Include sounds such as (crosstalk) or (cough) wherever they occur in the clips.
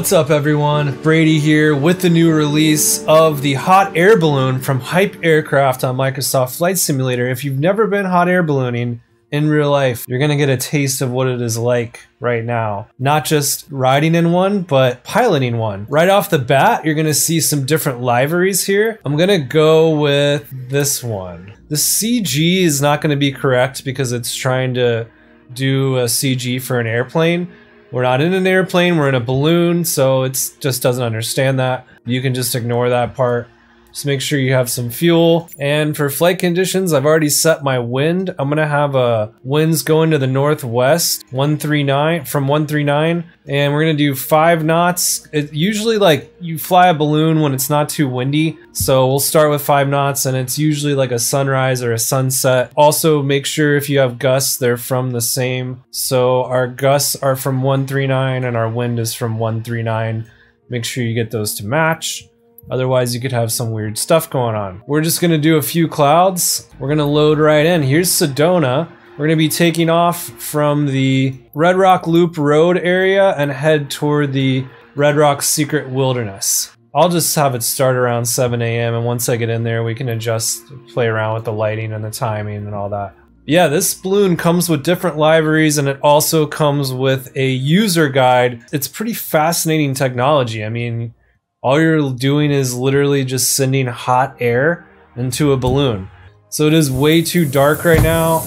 What's up, everyone? Brady here with the new release of the hot air balloon from Hype Aircraft on Microsoft Flight Simulator. If you've never been hot air ballooning in real life, you're gonna get a taste of what it is like right now. Not just riding in one, but piloting one. Right off the bat, you're gonna see some different liveries here. I'm gonna go with this one. The CG is not gonna be correct because it's trying to do a CG for an airplane. We're not in an airplane, we're in a balloon, so it just doesn't understand that. You can just ignore that part. Just make sure you have some fuel. And for flight conditions, I've already set my wind. I'm gonna have a winds going to the northwest, 139 from 139, and we're gonna do five knots. It usually like you fly a balloon when it's not too windy, so we'll start with five knots, and it's usually like a sunrise or a sunset. Also, make sure if you have gusts, they're from the same. So our gusts are from 139, and our wind is from 139. Make sure you get those to match. Otherwise, you could have some weird stuff going on. We're just gonna do a few clouds. We're gonna load right in. Here's Sedona. We're gonna be taking off from the Red Rock Loop Road area and head toward the Red Rock Secret Wilderness. I'll just have it start around 7 a.m. and once I get in there, we can adjust, play around with the lighting and the timing and all that. Yeah, this balloon comes with different liveries and it also comes with a user guide. It's pretty fascinating technology. I mean, all you're doing is literally just sending hot air into a balloon. So it is way too dark right now.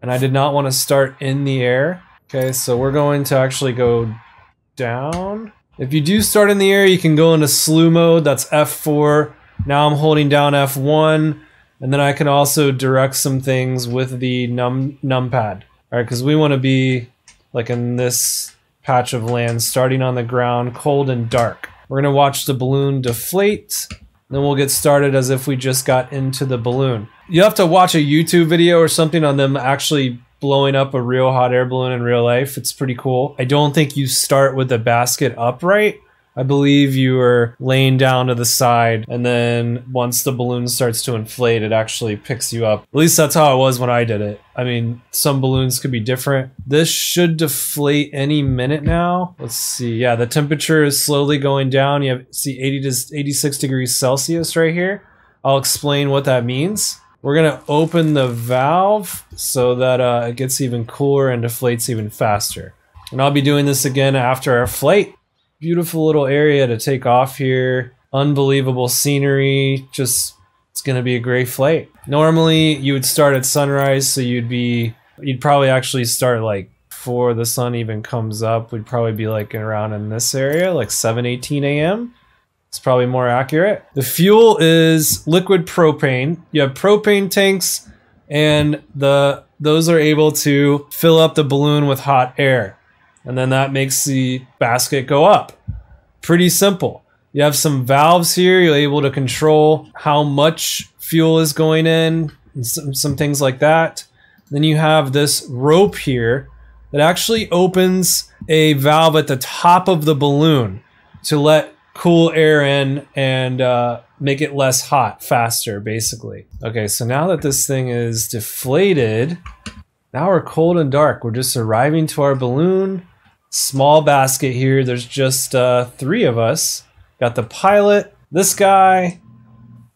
And I did not want to start in the air. Okay, so we're going to actually go down. If you do start in the air, you can go into slew mode. That's F4. Now I'm holding down F1. And then I can also direct some things with the num numpad. All right, because we want to be like in this patch of land starting on the ground, cold and dark. We're going to watch the balloon deflate. Then we'll get started as if we just got into the balloon. You have to watch a YouTube video or something on them actually blowing up a real hot air balloon in real life. It's pretty cool. I don't think you start with the basket upright. I believe you are laying down to the side, and then once the balloon starts to inflate, it actually picks you up. At least that's how it was when I did it. I mean, some balloons could be different. This should deflate any minute now. Let's see. Yeah, the temperature is slowly going down. You have see 80 to 86 degrees Celsius right here. I'll explain what that means. We're gonna open the valve so that uh, it gets even cooler and deflates even faster. And I'll be doing this again after our flight beautiful little area to take off here. Unbelievable scenery. Just, it's going to be a great flight. Normally, you would start at sunrise, so you'd be, you'd probably actually start like before the sun even comes up. We'd probably be like around in this area, like 7 18 a.m. It's probably more accurate. The fuel is liquid propane. You have propane tanks, and the those are able to fill up the balloon with hot air and then that makes the basket go up. Pretty simple. You have some valves here, you're able to control how much fuel is going in, some, some things like that. Then you have this rope here that actually opens a valve at the top of the balloon to let cool air in and uh, make it less hot faster, basically. Okay, so now that this thing is deflated, now we're cold and dark. We're just arriving to our balloon small basket here. There's just uh, three of us. Got the pilot, this guy,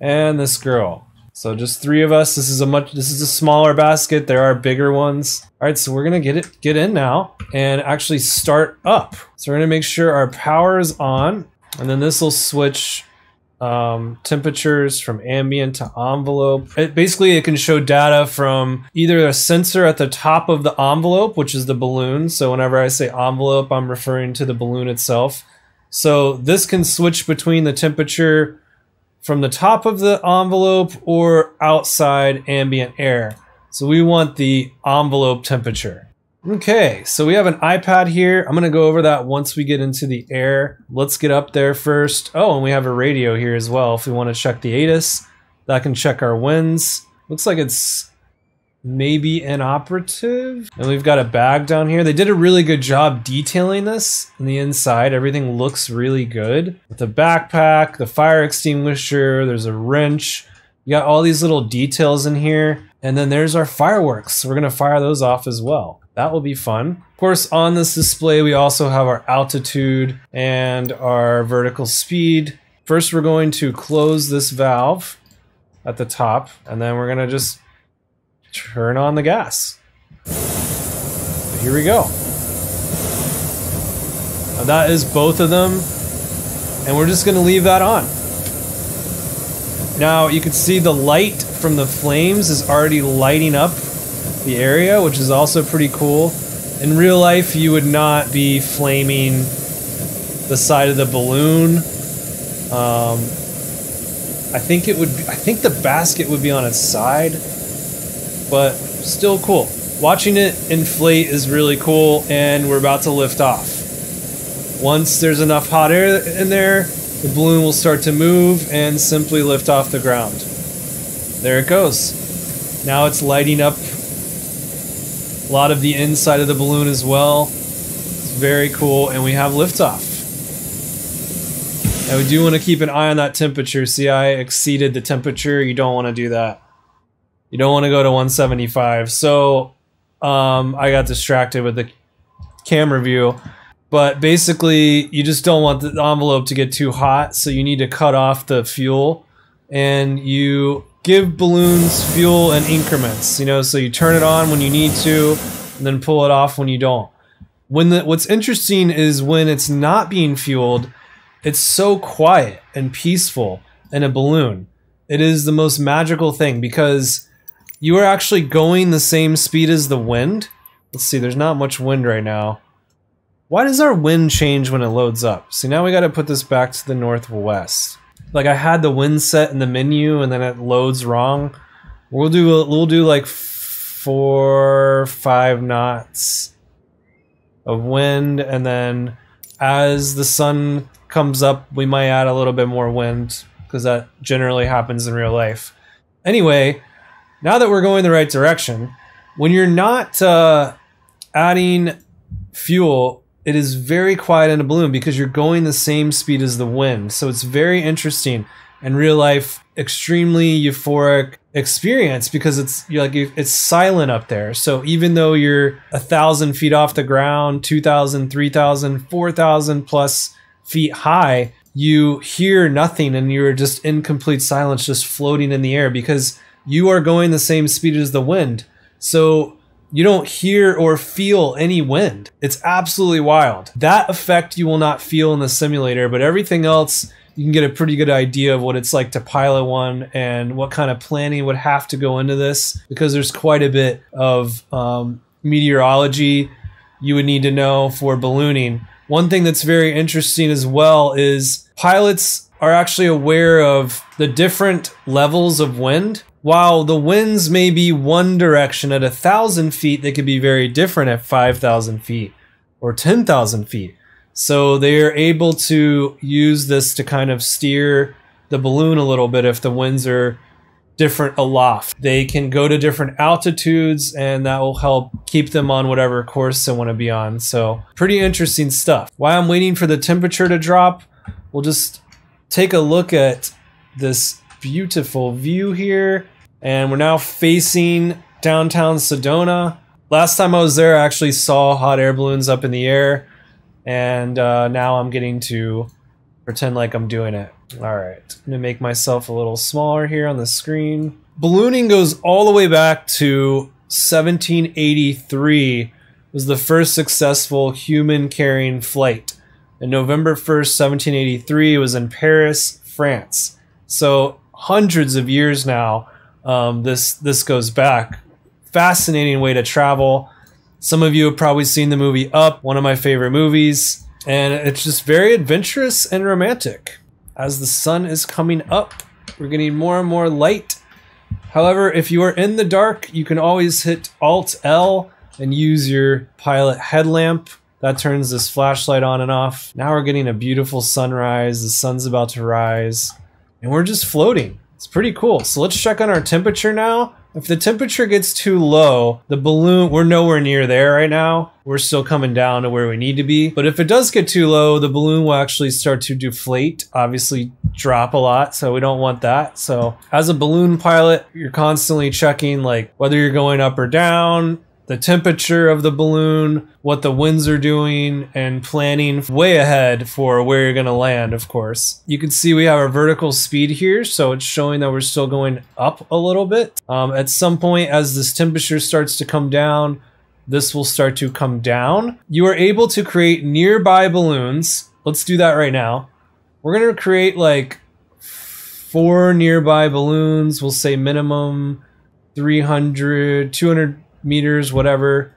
and this girl. So just three of us. This is a much. This is a smaller basket. There are bigger ones. All right, so we're gonna get it, get in now, and actually start up. So we're gonna make sure our power is on, and then this will switch um, temperatures from ambient to envelope. It, basically, it can show data from either a sensor at the top of the envelope, which is the balloon. So whenever I say envelope, I'm referring to the balloon itself. So this can switch between the temperature from the top of the envelope or outside ambient air. So we want the envelope temperature. Okay, so we have an iPad here. I'm to go over that once we get into the air. Let's get up there first. Oh, and we have a radio here as well. If we want to check the ATIS, that can check our winds. Looks like it's maybe inoperative. And we've got a bag down here. They did a really good job detailing this on the inside. Everything looks really good. With the backpack, the fire extinguisher, there's a wrench. You got all these little details in here. And then there's our fireworks. We're to fire those off as well. That will be fun. Of course, on this display, we also have our altitude and our vertical speed. First, we're going to close this valve at the top, and then we're gonna just turn on the gas. Here we go. Now that is both of them, and we're just gonna leave that on. Now you can see the light from the flames is already lighting up the area, which is also pretty cool. In real life, you would not be flaming the side of the balloon. Um, I think it would. Be, I think the basket would be on its side, but still cool. Watching it inflate is really cool, and we're about to lift off. Once there's enough hot air in there, the balloon will start to move and simply lift off the ground. There it goes. Now it's lighting up lot of the inside of the balloon as well. It's very cool, and we have liftoff. Now we do want to keep an eye on that temperature. See, I exceeded the temperature. You don't want to do that. You don't want to go to 175. So um, I got distracted with the camera view. But basically, you just don't want the envelope to get too hot, so you need to cut off the fuel. And you give balloons fuel in increments, you know, so you turn it on when you need to, and then pull it off when you don't. When the, what's interesting is when it's not being fueled, it's so quiet and peaceful in a balloon. It is the most magical thing because you are actually going the same speed as the wind. Let's see, there's not much wind right now. Why does our wind change when it loads up? See, now we got to put this back to the northwest like I had the wind set in the menu and then it loads wrong. We'll do we'll do like four five knots of wind and then as the sun comes up we might add a little bit more wind because that generally happens in real life. Anyway, now that we're going the right direction, when you're not uh, adding fuel it is very quiet in a balloon because you're going the same speed as the wind. So it's very interesting and real life, extremely euphoric experience because it's you're like it's silent up there. So even though you're a thousand feet off the ground, 2,000, 3,000, 4,000 plus feet high, you hear nothing and you're just in complete silence, just floating in the air because you are going the same speed as the wind. So you don't hear or feel any wind. It's absolutely wild. That effect you will not feel in the simulator, but everything else you can get a pretty good idea of what it's like to pilot one and what kind of planning would have to go into this because there's quite a bit of um, meteorology you would need to know for ballooning. One thing that's very interesting as well is pilots are actually aware of the different levels of wind while the winds may be one direction at a thousand feet, they could be very different at 5,000 feet or 10,000 feet. So they are able to use this to kind of steer the balloon a little bit if the winds are different aloft. They can go to different altitudes and that will help keep them on whatever course they want to be on. So pretty interesting stuff. While I'm waiting for the temperature to drop, we'll just take a look at this beautiful view here and we're now facing downtown Sedona. Last time I was there, I actually saw hot air balloons up in the air, and uh, now I'm getting to pretend like I'm doing it. All right, I'm gonna make myself a little smaller here on the screen. Ballooning goes all the way back to 1783 was the first successful human carrying flight. And November 1st, 1783 was in Paris, France. So hundreds of years now um, this this goes back. Fascinating way to travel. Some of you have probably seen the movie Up, one of my favorite movies, and it's just very adventurous and romantic. As the sun is coming up, we're getting more and more light. However, if you are in the dark, you can always hit Alt L and use your pilot headlamp. That turns this flashlight on and off. Now we're getting a beautiful sunrise. The sun's about to rise, and we're just floating. It's pretty cool. So let's check on our temperature now. If the temperature gets too low, the balloon, we're nowhere near there right now. We're still coming down to where we need to be. But if it does get too low, the balloon will actually start to deflate, obviously drop a lot. So we don't want that. So as a balloon pilot, you're constantly checking like whether you're going up or down, the temperature of the balloon, what the winds are doing, and planning way ahead for where you're going to land, of course. You can see we have our vertical speed here, so it's showing that we're still going up a little bit. Um, at some point, as this temperature starts to come down, this will start to come down. You are able to create nearby balloons. Let's do that right now. We're going to create like four nearby balloons. We'll say minimum 300, 200 meters, whatever.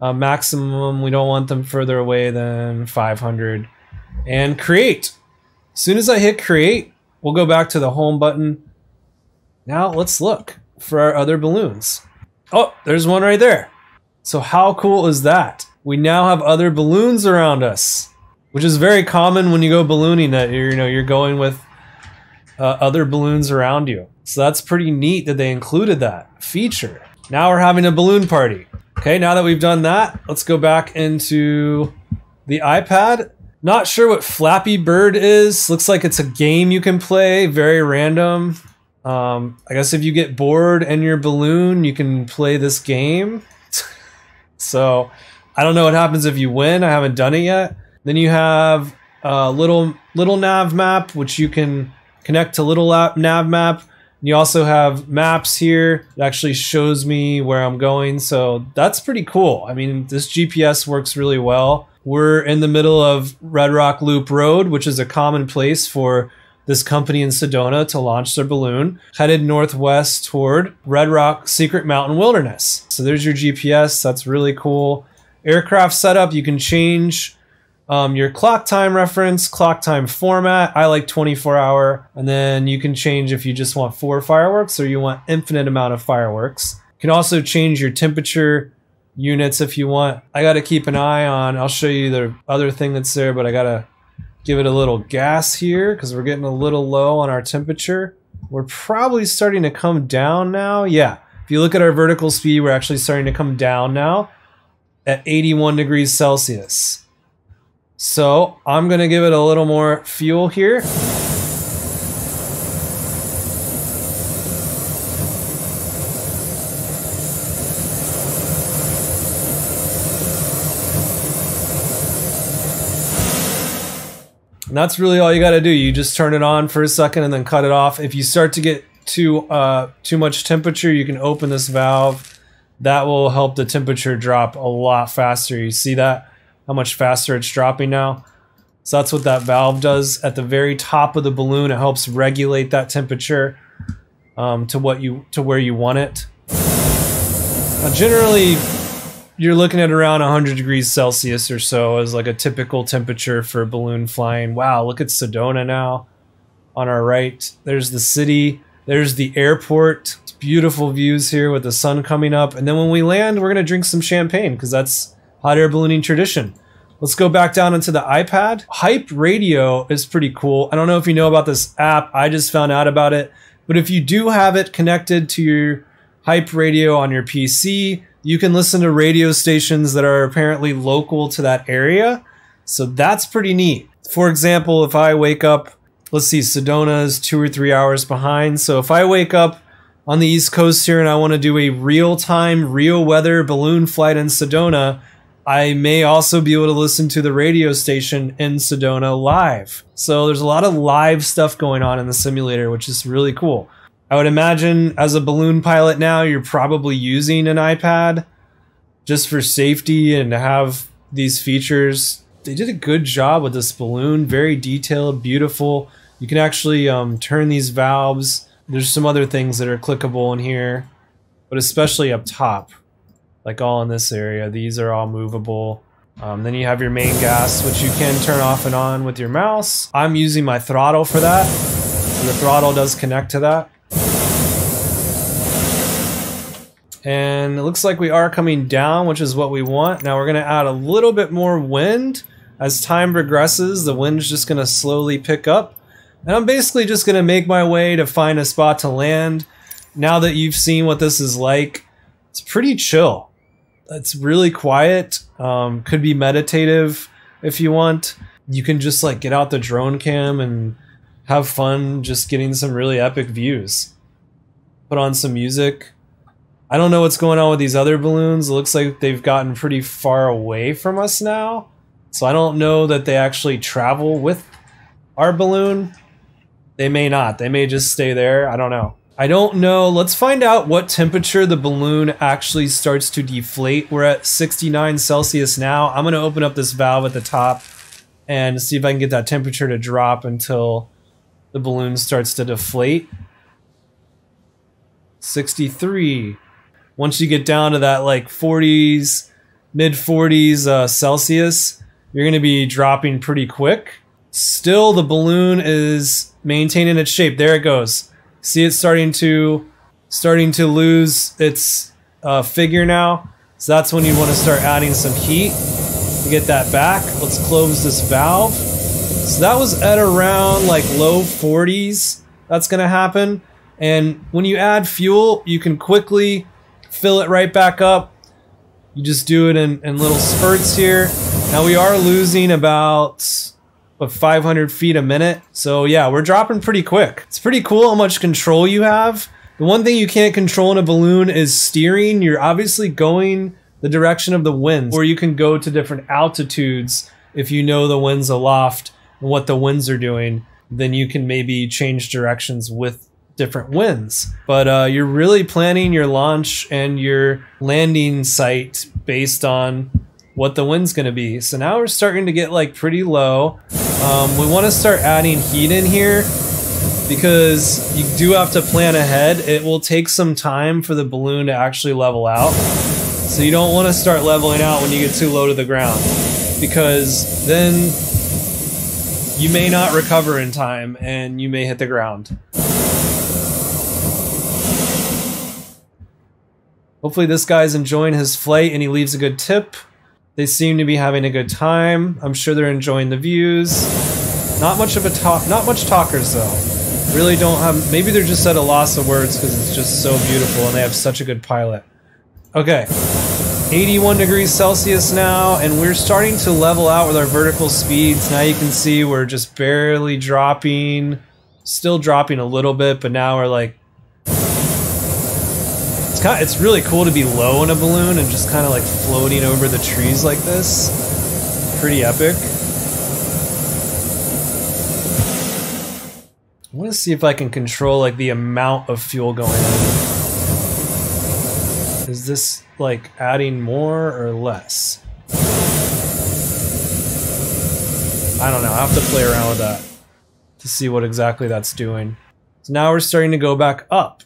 Uh, maximum, we don't want them further away than 500. And create. As soon as I hit create, we'll go back to the home button. Now let's look for our other balloons. Oh, there's one right there. So how cool is that? We now have other balloons around us, which is very common when you go ballooning that you're, you know, you're going with uh, other balloons around you. So that's pretty neat that they included that feature. Now we're having a balloon party. Okay, now that we've done that, let's go back into the iPad. Not sure what Flappy Bird is. Looks like it's a game you can play, very random. Um, I guess if you get bored and your balloon, you can play this game. (laughs) so I don't know what happens if you win. I haven't done it yet. Then you have a little Little Navmap, which you can connect to little nav map you also have maps here. It actually shows me where I'm going. So that's pretty cool. I mean, this GPS works really well. We're in the middle of Red Rock Loop Road, which is a common place for this company in Sedona to launch their balloon, headed northwest toward Red Rock Secret Mountain Wilderness. So there's your GPS. That's really cool. Aircraft setup, you can change um, your clock time reference, clock time format. I like 24 hour, and then you can change if you just want four fireworks or you want infinite amount of fireworks. You can also change your temperature units if you want. I got to keep an eye on. I'll show you the other thing that's there, but I got to give it a little gas here because we're getting a little low on our temperature. We're probably starting to come down now. Yeah, if you look at our vertical speed, we're actually starting to come down now at 81 degrees Celsius. So I'm going to give it a little more fuel here. And that's really all you got to do. You just turn it on for a second and then cut it off. If you start to get too uh, too much temperature, you can open this valve. That will help the temperature drop a lot faster. You see that? How much faster it's dropping now. So that's what that valve does at the very top of the balloon. It helps regulate that temperature um, to what you to where you want it. Now, generally, you're looking at around 100 degrees Celsius or so as like a typical temperature for a balloon flying. Wow, look at Sedona now. On our right, there's the city. There's the airport. It's beautiful views here with the sun coming up. And then when we land, we're gonna drink some champagne because that's hot air ballooning tradition. Let's go back down into the iPad. Hype Radio is pretty cool. I don't know if you know about this app. I just found out about it. But if you do have it connected to your Hype Radio on your PC, you can listen to radio stations that are apparently local to that area. So that's pretty neat. For example, if I wake up, let's see, Sedona is two or three hours behind. So if I wake up on the East Coast here and I want to do a real time, real weather balloon flight in Sedona, I may also be able to listen to the radio station in Sedona live. So there's a lot of live stuff going on in the simulator, which is really cool. I would imagine as a balloon pilot now, you're probably using an iPad just for safety and to have these features. They did a good job with this balloon, very detailed, beautiful. You can actually um, turn these valves. There's some other things that are clickable in here, but especially up top like all in this area. These are all movable. Um, then you have your main gas, which you can turn off and on with your mouse. I'm using my throttle for that. And the throttle does connect to that. And it looks like we are coming down, which is what we want. Now we're gonna add a little bit more wind. As time progresses, the wind's just gonna slowly pick up. And I'm basically just gonna make my way to find a spot to land. Now that you've seen what this is like, it's pretty chill it's really quiet. Um, could be meditative if you want. You can just like get out the drone cam and have fun just getting some really epic views. Put on some music. I don't know what's going on with these other balloons. It looks like they've gotten pretty far away from us now. So I don't know that they actually travel with our balloon. They may not. They may just stay there. I don't know. I don't know. Let's find out what temperature the balloon actually starts to deflate. We're at 69 Celsius now. I'm going to open up this valve at the top and see if I can get that temperature to drop until the balloon starts to deflate. 63. Once you get down to that like 40s, mid 40s uh, Celsius, you're going to be dropping pretty quick. Still, the balloon is maintaining its shape. There it goes. See it starting to starting to lose its uh, figure now. So that's when you want to start adding some heat to get that back. Let's close this valve. So that was at around like low 40s. That's going to happen. And when you add fuel, you can quickly fill it right back up. You just do it in, in little spurts here. Now we are losing about what 500 feet a minute. So yeah, we're dropping pretty quick. It's pretty cool how much control you have. The one thing you can't control in a balloon is steering. You're obviously going the direction of the winds, or you can go to different altitudes if you know the winds aloft and what the winds are doing. Then you can maybe change directions with different winds. But uh, you're really planning your launch and your landing site based on what the wind's going to be. So now we're starting to get like pretty low. Um, we want to start adding heat in here because you do have to plan ahead. It will take some time for the balloon to actually level out. So you don't want to start leveling out when you get too low to the ground because then you may not recover in time and you may hit the ground. Hopefully this guy's enjoying his flight and he leaves a good tip. They seem to be having a good time. I'm sure they're enjoying the views. Not much of a talk, not much talkers though. Really don't have, maybe they're just at a loss of words because it's just so beautiful and they have such a good pilot. Okay, 81 degrees Celsius now, and we're starting to level out with our vertical speeds. Now you can see we're just barely dropping, still dropping a little bit, but now we're like kind of, it's really cool to be low in a balloon and just kind of like floating over the trees like this. Pretty epic. I want to see if I can control like the amount of fuel going in. Is this like adding more or less? I don't know. I have to play around with that to see what exactly that's doing. So now we're starting to go back up.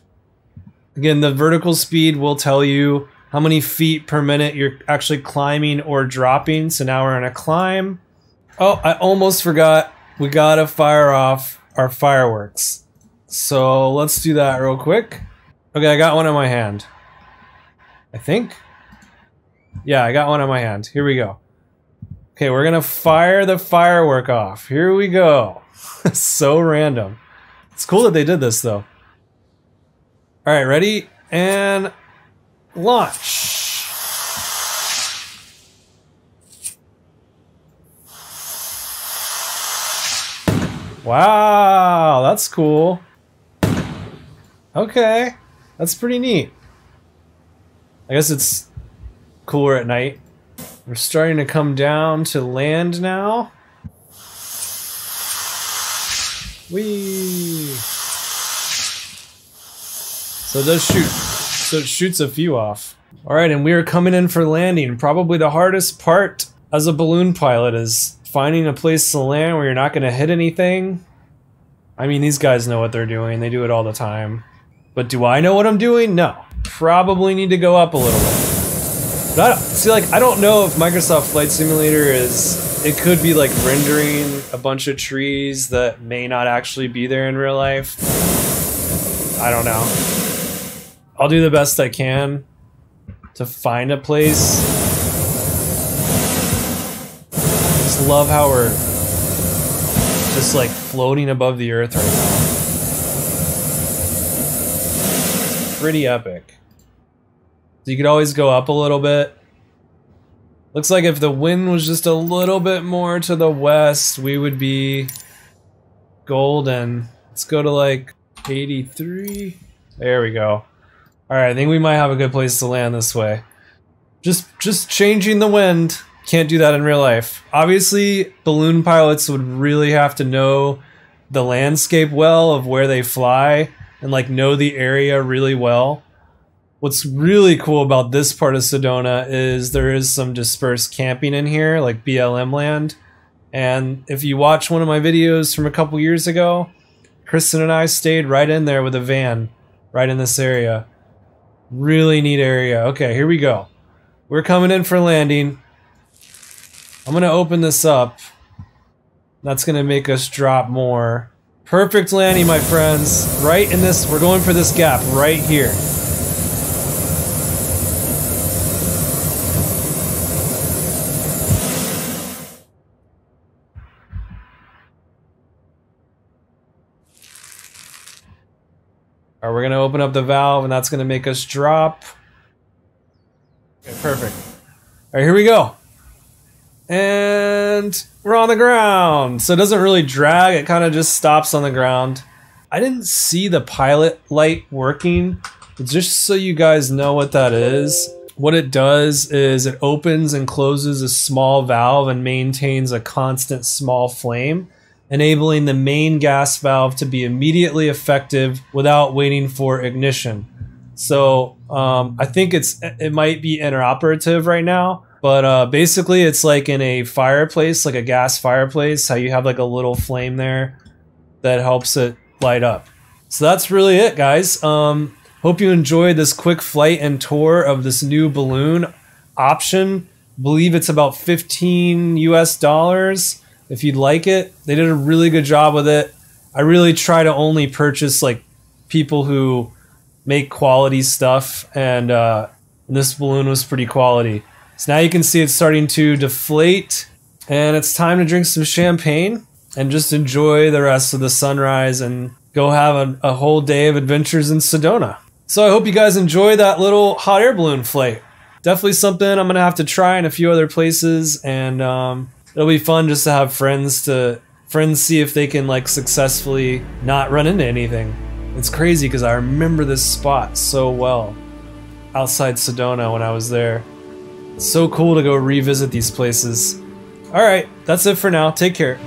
Again, the vertical speed will tell you how many feet per minute you're actually climbing or dropping. So now we're in a climb. Oh, I almost forgot. We gotta fire off our fireworks. So let's do that real quick. Okay, I got one in my hand. I think. Yeah, I got one in my hand. Here we go. Okay, we're gonna fire the firework off. Here we go. (laughs) so random. It's cool that they did this though. All right, ready and launch. Wow, that's cool. Okay, that's pretty neat. I guess it's cooler at night. We're starting to come down to land now. Whee! So it does shoot. So it shoots a few off. Alright, and we are coming in for landing. Probably the hardest part as a balloon pilot is finding a place to land where you're not going to hit anything. I mean, these guys know what they're doing. They do it all the time. But do I know what I'm doing? No. Probably need to go up a little bit. But see, like, I don't know if Microsoft Flight Simulator is... It could be, like, rendering a bunch of trees that may not actually be there in real life. I don't know. I'll do the best I can to find a place. I just love how we're just like floating above the earth right now. Pretty epic. So you could always go up a little bit. Looks like if the wind was just a little bit more to the west, we would be golden. Let's go to like 83. There we go. Alright, I think we might have a good place to land this way. Just just changing the wind. Can't do that in real life. Obviously, balloon pilots would really have to know the landscape well of where they fly and like know the area really well. What's really cool about this part of Sedona is there is some dispersed camping in here, like BLM land. And if you watch one of my videos from a couple years ago, Kristen and I stayed right in there with a van, right in this area. Really neat area. Okay, here we go. We're coming in for landing. I'm going to open this up. That's going to make us drop more. Perfect landing, my friends. Right in this, we're going for this gap right here. Alright, we're gonna open up the valve and that's gonna make us drop. Okay, perfect. Alright, here we go. And we're on the ground. So it doesn't really drag, it kind of just stops on the ground. I didn't see the pilot light working, just so you guys know what that is. What it does is it opens and closes a small valve and maintains a constant small flame enabling the main gas valve to be immediately effective without waiting for ignition. So um, I think it's it might be interoperative right now, but uh, basically it's like in a fireplace, like a gas fireplace, how you have like a little flame there that helps it light up. So that's really it, guys. Um, hope you enjoyed this quick flight and tour of this new balloon option. believe it's about 15 US dollars if you'd like it. They did a really good job with it. I really try to only purchase like people who make quality stuff, and, uh, this balloon was pretty quality. So now you can see it's starting to deflate, and it's time to drink some champagne and just enjoy the rest of the sunrise and go have a, a whole day of adventures in Sedona. So I hope you guys enjoy that little hot air balloon flight. Definitely something I'm gonna have to try in a few other places, and um, it'll be fun just to have friends to friends see if they can like successfully not run into anything. It's crazy because I remember this spot so well outside Sedona when I was there. It's so cool to go revisit these places. All right, that's it for now. Take care.